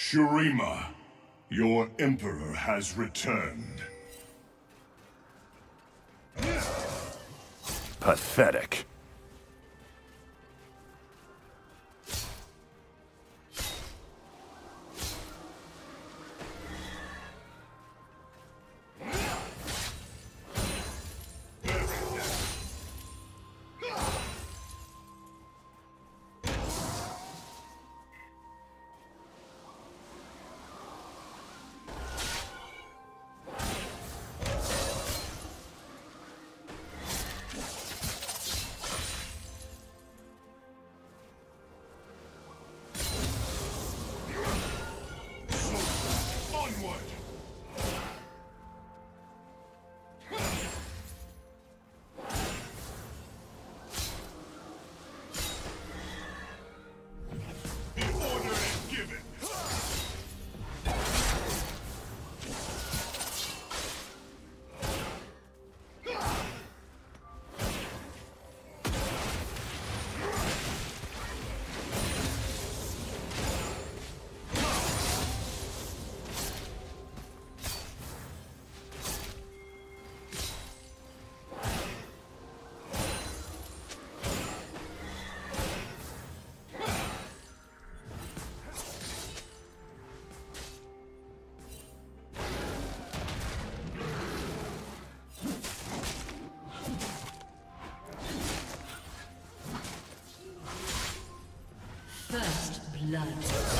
Shurima, your Emperor has returned. Pathetic. Blood.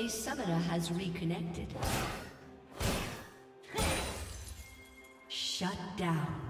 A summoner has reconnected. Shut down.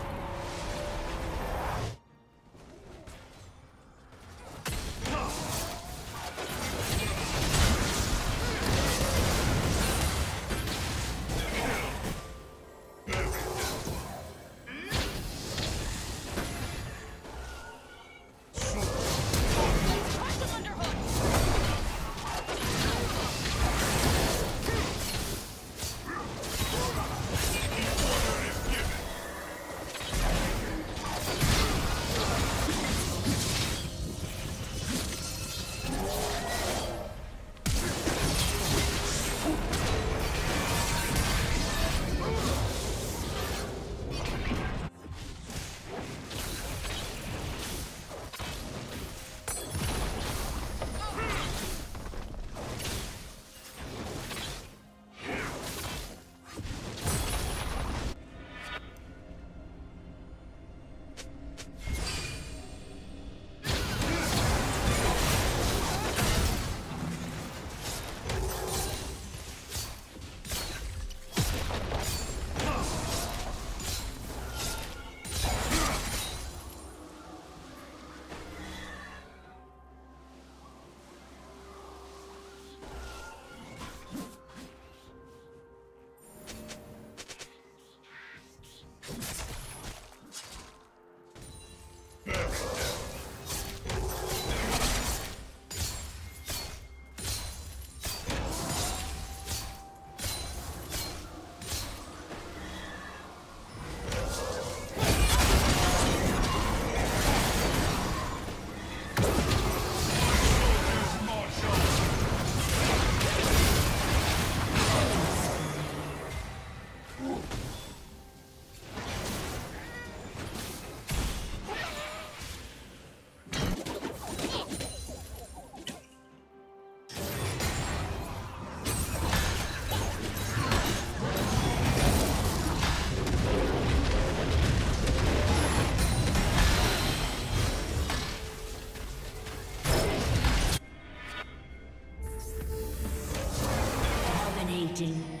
金。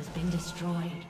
Has been destroyed.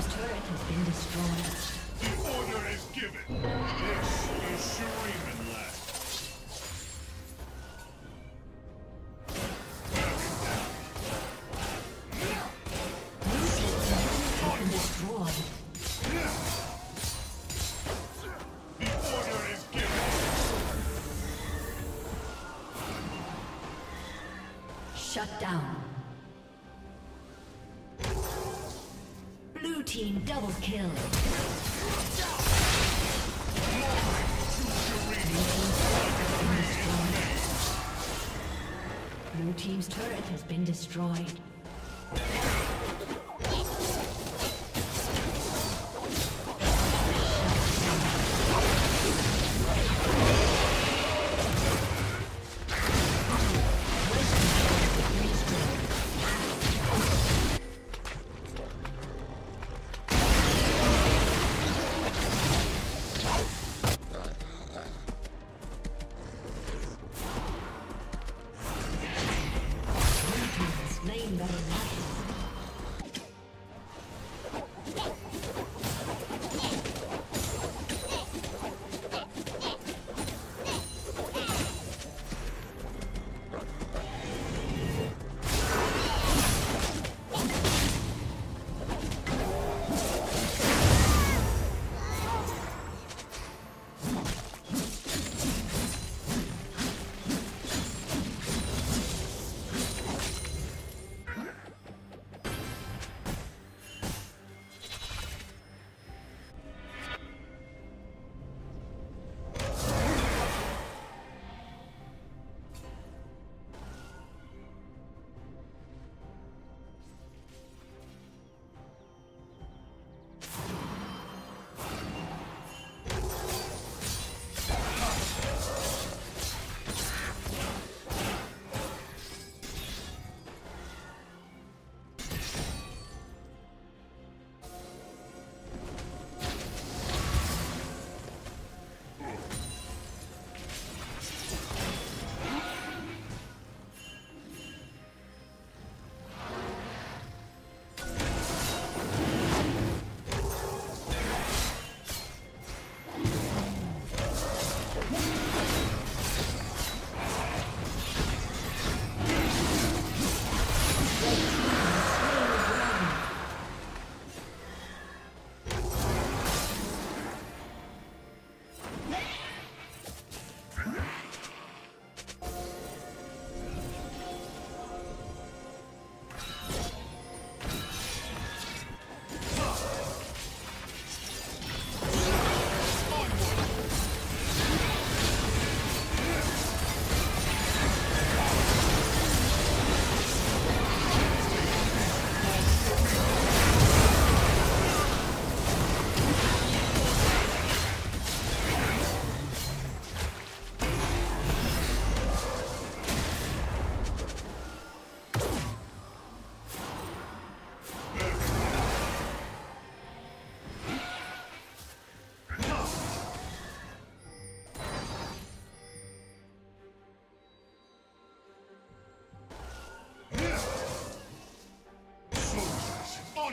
Team's turret has been destroyed. The order is given. This is Shuriman land. Has been destroyed. The order is given. Shut down. Destroyed.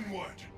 Onward!